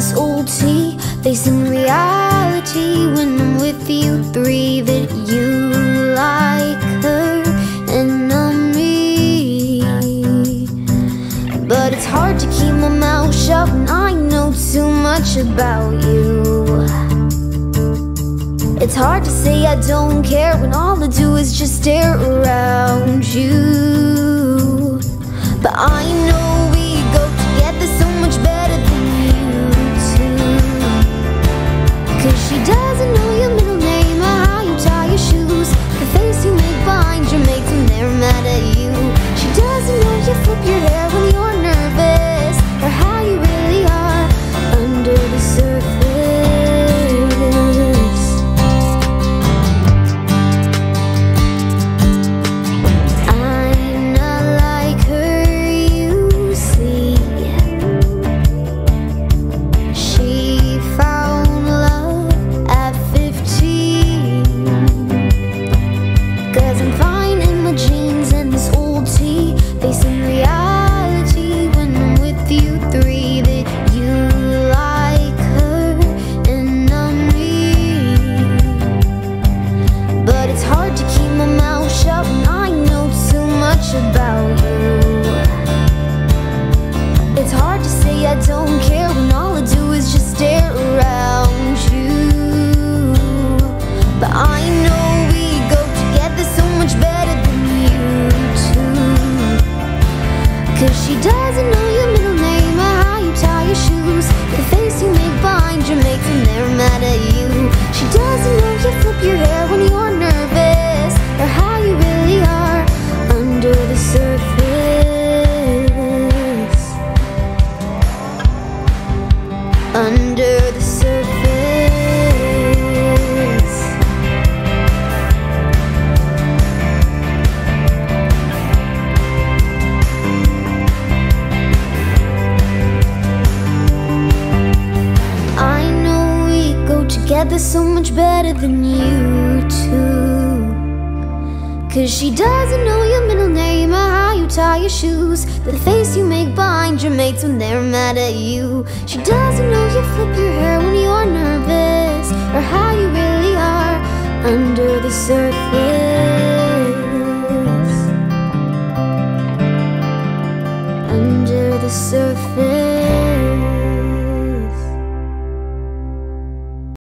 This old tee. Facing reality when I'm with you three. That you like her and I'm me. But it's hard to keep my mouth shut when I know too much about you. It's hard to say I don't care when all I do is just stare around you. But I say I don't care when all I do is just stare around you. But I know we go together so much better than you. Cause she doesn't know your middle name or how you tie your shoes. The face you make behind together so much better than you two. Cause she doesn't know your middle name or how you tie your shoes. The face you make behind your mates when they're mad at you. She doesn't know you flip your hair when you're nervous or how you really are under the surface. Under the surface.